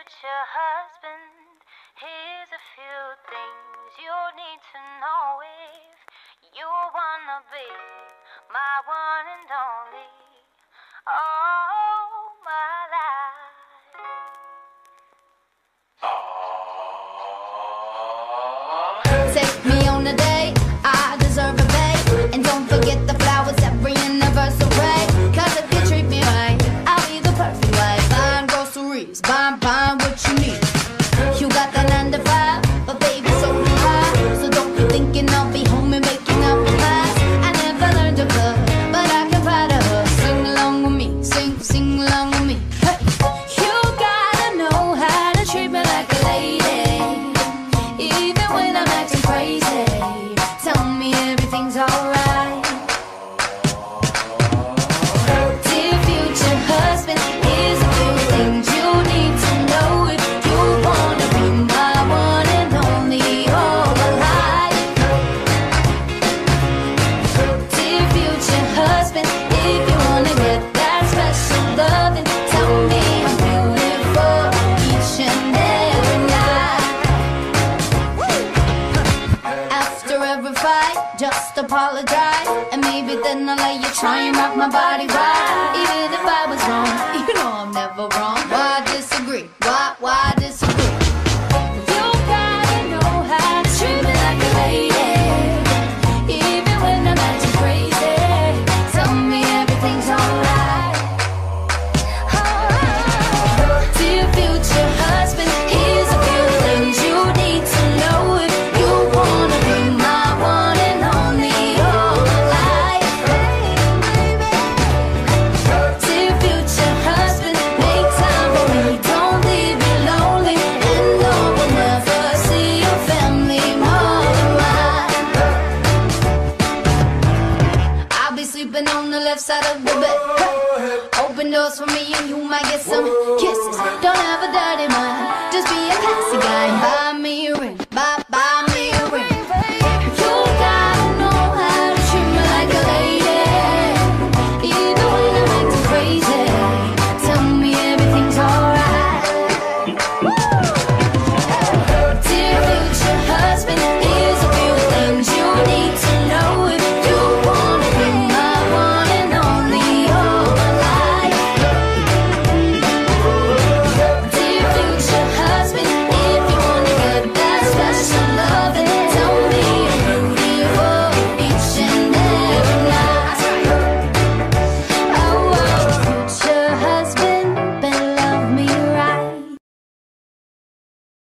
Future your husband. Here's a few things you'll need to know if you wanna be my one and only. Oh. clarify, just apologize, and maybe then I'll let you try and rock my body right. Even if I was wrong, you know I'm never wrong. open doors for me and you might get some kisses. Don't have a dirty mind, just be a classy guy. Bye.